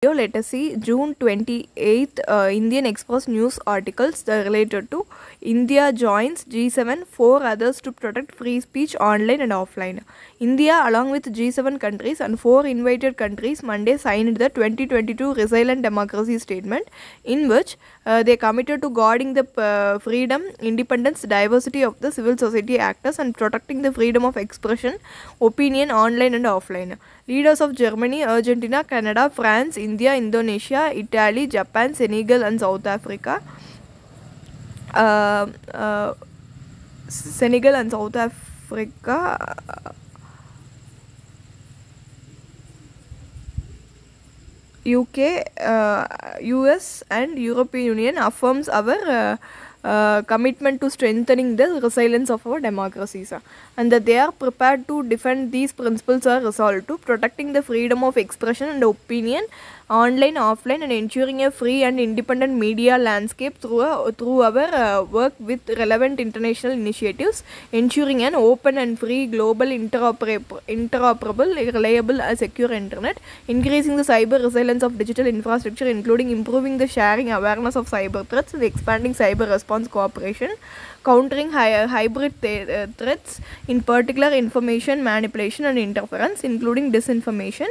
let us see June 28th uh, Indian Express news articles related to India joins G7, four others to protect free speech online and offline. India, along with G7 countries and four invited countries, Monday signed the 2022 Resilient Democracy Statement, in which uh, they committed to guarding the uh, freedom, independence, diversity of the civil society actors and protecting the freedom of expression, opinion online and offline. Leaders of Germany, Argentina, Canada, France, India, Indonesia, Italy, Japan, Senegal, and South Africa. Uh, uh, Senegal and South Africa. UK, uh, US, and European Union affirms our commitment to strengthening the resilience of our democracies and that they are prepared to defend these principles are resolved to protecting the freedom of expression and opinion online offline and ensuring a free and independent media landscape through a, through our uh, work with relevant international initiatives ensuring an open and free global interoperable, interoperable reliable and secure internet increasing the cyber resilience of digital infrastructure including improving the sharing awareness of cyber threats and expanding cyber response cooperation countering hi- hybrid th- uh, threats in particular information manipulation and interference including disinformation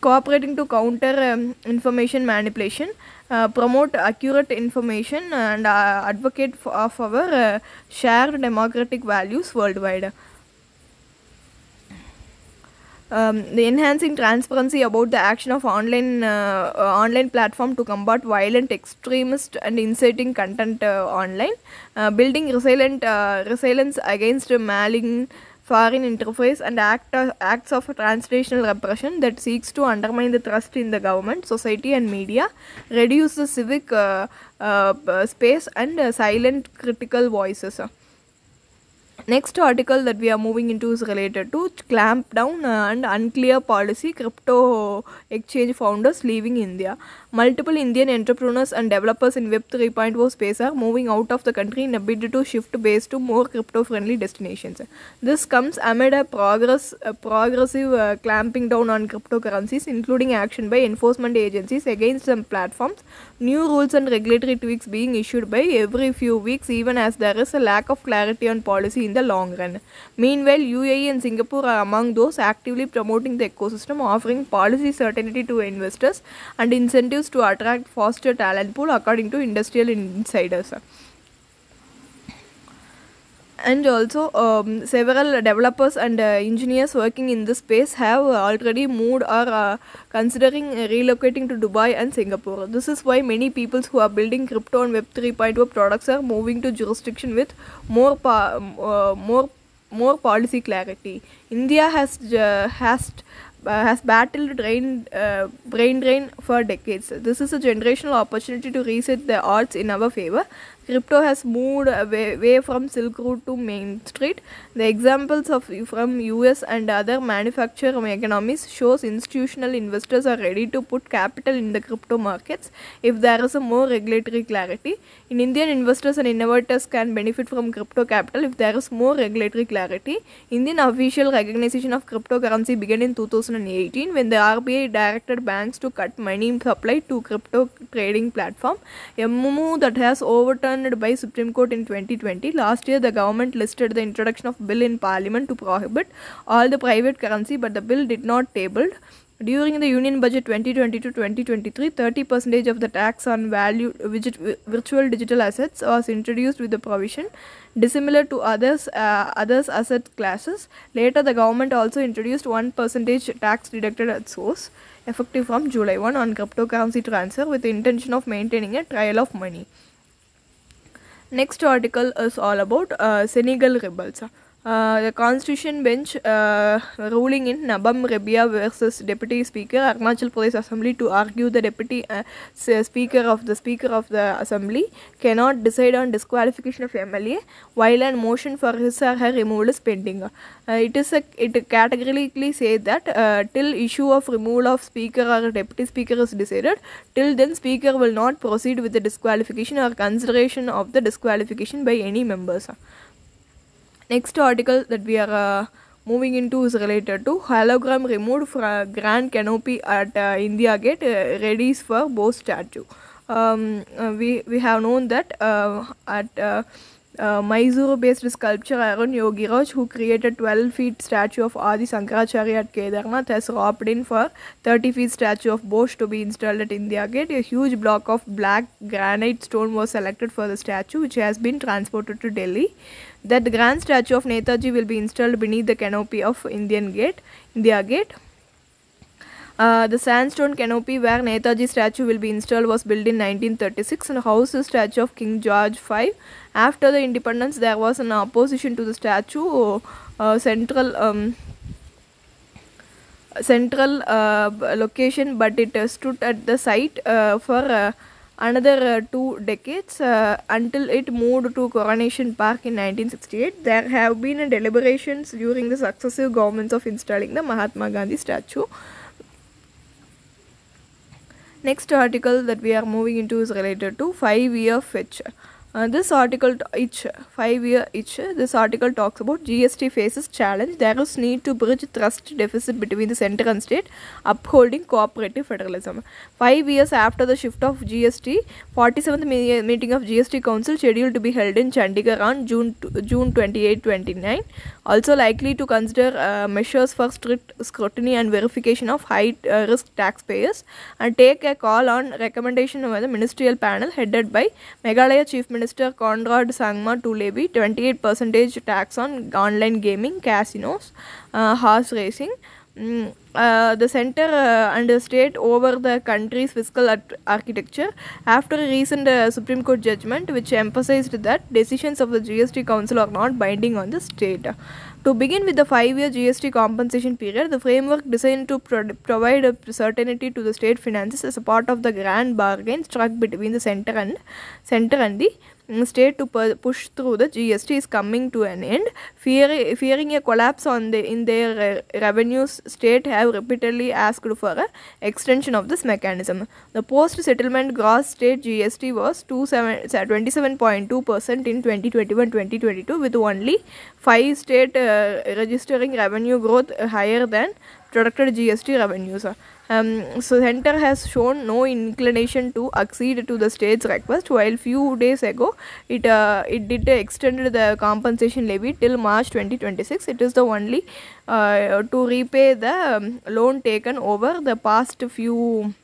cooperating to counter um, information manipulation, uh, promote accurate information, and uh, advocate for, of our uh, shared democratic values worldwide. Um, the enhancing transparency about the action of online uh, uh, online platform to combat violent extremist and inciting content uh, online uh, building resilient uh, resilience against malign foreign interference and act, acts of transnational repression that seeks to undermine the trust in the government, society, and media, reduce the civic uh, uh, space, and uh, silent critical voices. Next article that we are moving into is related to clamp down and unclear policy crypto exchange founders leaving India. Multiple Indian entrepreneurs and developers in Web 3.0 space are moving out of the country in a bid to shift base to more crypto friendly destinations. This comes amid a progress a progressive uh, clamping down on cryptocurrencies including action by enforcement agencies against some platforms, new rules and regulatory tweaks being issued by every few weeks even as there is a lack of clarity on policy in the long run. Meanwhile, UAE and Singapore are among those actively promoting the ecosystem, offering policy certainty to investors and incentives to attract faster talent pool, according to industrial insiders. And also, um, several developers and uh, engineers working in this space have already moved or uh, considering relocating to Dubai and Singapore. This is why many people who are building crypto and Web 3.0 products are moving to jurisdiction with more pa- uh, more more policy clarity. India has uh, has uh, has battled drain, uh, brain drain for decades. This is a generational opportunity to reset the odds in our favor. Crypto has moved away, from Silk Road to Main Street. The examples of from US and other manufacturing economies shows institutional investors are ready to put capital in the crypto markets if there is a more regulatory clarity. In Indian investors and innovators can benefit from crypto capital if there is more regulatory clarity. Indian official recognition of cryptocurrency began in 2018 when the RBI directed banks to cut money supply to crypto trading platform, a move that has overturned by Supreme Court in 2020. Last year, the government listed the introduction of bill in Parliament to prohibit all the private currency, but the bill did not tabled. During the Union Budget 2022-2023, 30% of the tax on value virtual digital assets was introduced with the provision dissimilar to others uh, others asset classes. Later, the government also introduced 1% tax deducted at source effective from July 1 on cryptocurrency transfer with the intention of maintaining a trail of money. Next article is all about uh, Senegal rebels. Uh, the Constitution Bench uh, ruling in Nabam Rebia versus Deputy Speaker Arunachal Pradesh Assembly to argue the Deputy uh, Speaker of the Speaker of the Assembly cannot decide on disqualification of MLA while a motion for his or her removal is pending. Uh, it is a, it categorically says that uh, till issue of removal of Speaker or Deputy Speaker is decided, till then Speaker will not proceed with the disqualification or consideration of the disqualification by any members. Next article that we are uh, moving into is related to hologram removed from Grand Canopy at uh, India Gate uh, ready for Bose statue. Um, uh, we we have known that uh, at uh, Mysore-based sculptor Arun Yogiraj, who created 12 feet statue of Adi Sankaracharya at Kedarnath, has opted in for 30 feet statue of Bose to be installed at India Gate. A huge block of black granite stone was selected for the statue, which has been transported to Delhi. That grand statue of Netaji will be installed beneath the canopy of Indian Gate, India Gate. Uh, the sandstone canopy where Netaji statue will be installed was built in 1936 and houses the statue of King George V. After the independence, there was an opposition to the statue. Uh, central um, central uh, location, but it uh, stood at the site uh, for uh, another uh, two decades uh, until it moved to Coronation Park in 1968. There have been deliberations during the successive governments of installing the Mahatma Gandhi statue. Next article that we are moving into is related to five year fetch. Uh, this article each five year each this article talks about GST faces challenge. There is need to bridge trust deficit between the center and state, upholding cooperative federalism. Five years after the shift of GST, 47th meeting of GST Council scheduled to be held in Chandigarh on June June 28-29. Also likely to consider uh, measures for strict scrutiny and verification of high uh, risk taxpayers and take a call on recommendation by the ministerial panel headed by Meghalaya Chief Minister Conrad Sangma to levy 28% tax on online gaming, casinos, uh, horse racing. Mm, uh, the center uh, and the state over the country's fiscal architecture after a recent uh, Supreme Court judgment which emphasized that decisions of the GST Council are not binding on the state. To begin with the five year GST compensation period, the framework designed to pro- provide a certainty to the state finances as a part of the grand bargain struck between the center and center and the state to push through the GST is coming to an end. Fear, fearing a collapse on the in their re- revenues, state have repeatedly asked for an extension of this mechanism. The post settlement gross state GST was 27.2 percent in 2021-2022, with only five state uh, registering revenue growth higher than projected GST revenues. Um, so center has shown no inclination to accede to the state's request. While few days ago, it uh, it did extend the compensation levy till March 2026. It is the only uh, to repay the um, loan taken over the past few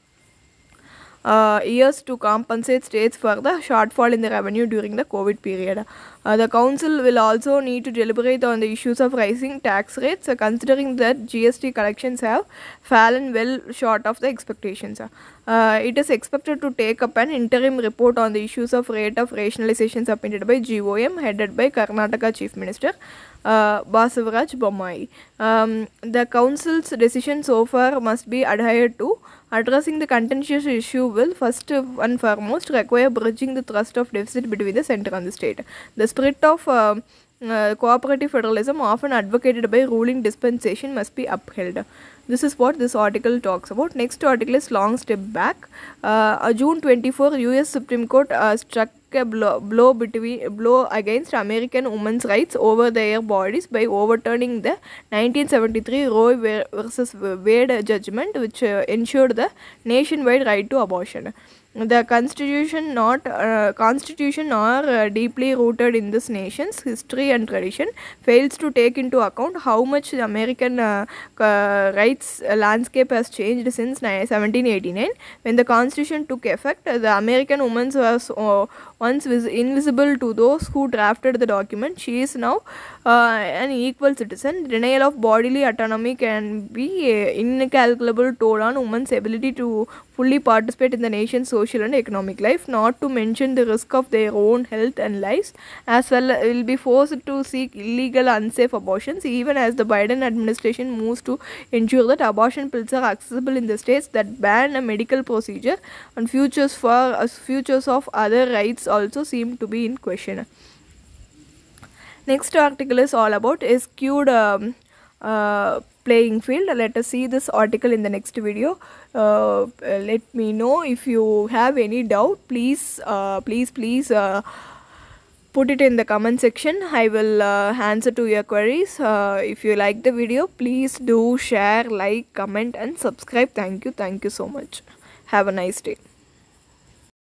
uh, years to compensate states for the shortfall in the revenue during the COVID period. Uh, the council will also need to deliberate on the issues of rising tax rates, uh, considering that GST collections have fallen well short of the expectations. Uh, it is expected to take up an interim report on the issues of rate of rationalization submitted by GOM, headed by Karnataka Chief Minister uh, Basavaraj Bommai. Um, the council's decision so far must be adhered to. Addressing the contentious issue will first and foremost require bridging the thrust of deficit between the center and the state. The spirit of uh, uh, cooperative federalism, often advocated by ruling dispensation, must be upheld. This is what this article talks about. Next article is long step back. Uh, June 24, U.S. Supreme Court uh, struck a blow, blow between blow against American women's rights over their bodies by overturning the 1973 Roe versus Wade judgment, which uh, ensured the nationwide right to abortion. The constitution, not uh, constitution, are uh, deeply rooted in this nation's history and tradition, fails to take into account how much the American uh, uh, rights landscape has changed since 1789. When the constitution took effect, the American woman was uh, once was invisible to those who drafted the document. She is now uh, an equal citizen. Denial of bodily autonomy can be incalculable toll on women's ability to fully participate in the nation's social and economic life, not to mention the risk of their own health and lives, as well will be forced to seek illegal, unsafe abortions, even as the Biden administration moves to ensure that abortion pills are accessible in the states that ban a medical procedure, and futures for uh, futures of other rights also seem to be in question. Next article is all about skewed um, uh, playing field. Let us see this article in the next video. Uh, let me know if you have any doubt. Please, uh, please, please. Uh, put it in the comment section i will uh, answer to your queries uh, if you like the video please do share like comment and subscribe thank you thank you so much have a nice day